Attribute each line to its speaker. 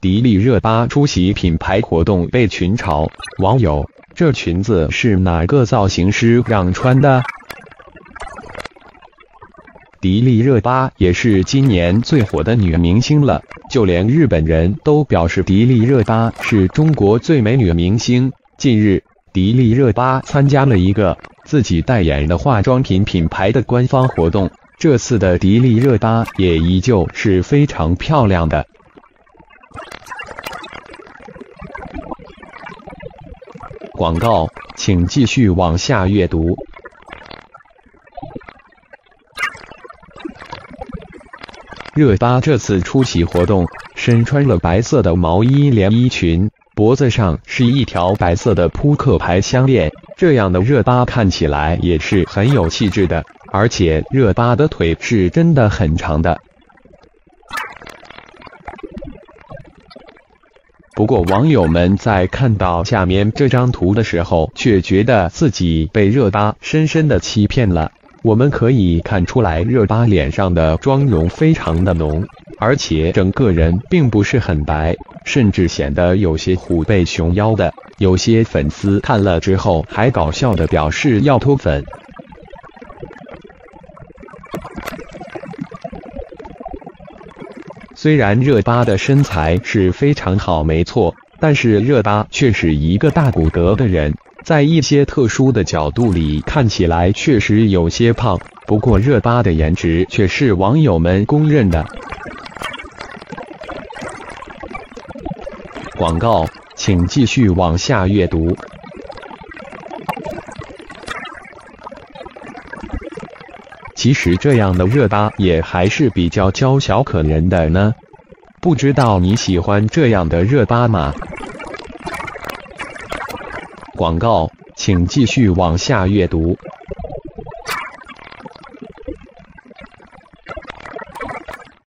Speaker 1: 迪丽热巴出席品牌活动被群嘲，网友：这裙子是哪个造型师让穿的？迪丽热巴也是今年最火的女明星了，就连日本人都表示迪丽热巴是中国最美女明星。近日，迪丽热巴参加了一个自己代言的化妆品品牌的官方活动，这次的迪丽热巴也依旧是非常漂亮的。广告，请继续往下阅读。热巴这次出席活动，身穿了白色的毛衣连衣裙，脖子上是一条白色的扑克牌项链。这样的热巴看起来也是很有气质的，而且热巴的腿是真的很长的。不过网友们在看到下面这张图的时候，却觉得自己被热巴深深的欺骗了。我们可以看出来，热巴脸上的妆容非常的浓，而且整个人并不是很白，甚至显得有些虎背熊腰的。有些粉丝看了之后还搞笑的表示要脱粉。虽然热巴的身材是非常好，没错，但是热巴却是一个大骨骼的人。在一些特殊的角度里，看起来确实有些胖。不过热巴的颜值却是网友们公认的。广告，请继续往下阅读。其实这样的热巴也还是比较娇小可人的呢。不知道你喜欢这样的热巴吗？广告，请继续往下阅读。